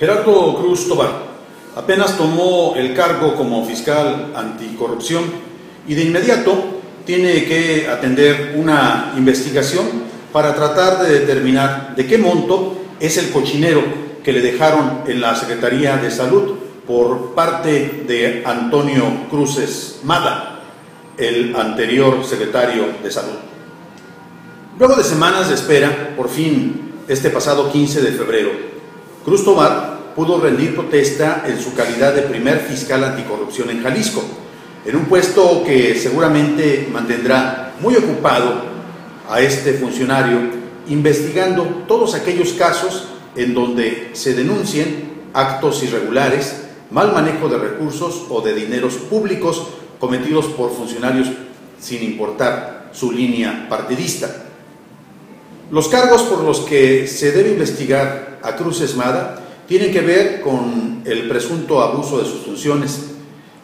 Gerardo Cruz Tobar apenas tomó el cargo como fiscal anticorrupción y de inmediato tiene que atender una investigación para tratar de determinar de qué monto es el cochinero que le dejaron en la Secretaría de Salud por parte de Antonio Cruces Mada, el anterior secretario de Salud. Luego de semanas de espera, por fin, este pasado 15 de febrero, Cruz Tobar pudo rendir protesta en su calidad de primer fiscal anticorrupción en Jalisco, en un puesto que seguramente mantendrá muy ocupado a este funcionario investigando todos aquellos casos en donde se denuncien actos irregulares, mal manejo de recursos o de dineros públicos cometidos por funcionarios sin importar su línea partidista. Los cargos por los que se debe investigar a Cruz Esmada tienen que ver con el presunto abuso de sus funciones,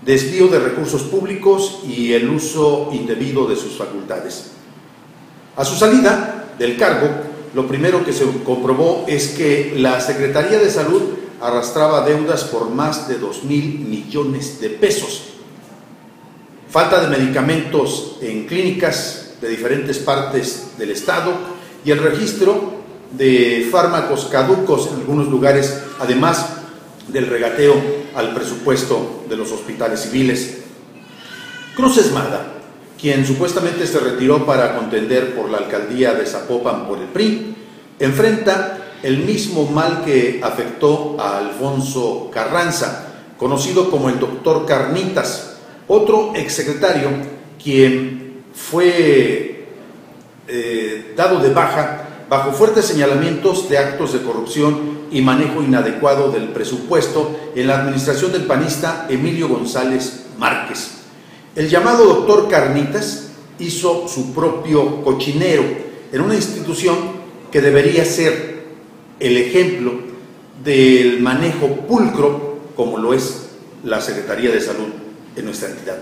desvío de recursos públicos y el uso indebido de sus facultades. A su salida del cargo, lo primero que se comprobó es que la Secretaría de Salud arrastraba deudas por más de 2 mil millones de pesos. Falta de medicamentos en clínicas de diferentes partes del Estado y el registro de fármacos caducos en algunos lugares, además del regateo al presupuesto de los hospitales civiles. Cruz Esmada, quien supuestamente se retiró para contender por la alcaldía de Zapopan por el PRI, enfrenta el mismo mal que afectó a Alfonso Carranza, conocido como el doctor Carnitas, otro exsecretario quien fue eh, dado de baja bajo fuertes señalamientos de actos de corrupción y manejo inadecuado del presupuesto en la administración del panista Emilio González Márquez. El llamado doctor Carnitas hizo su propio cochinero en una institución que debería ser el ejemplo del manejo pulcro como lo es la Secretaría de Salud en nuestra entidad.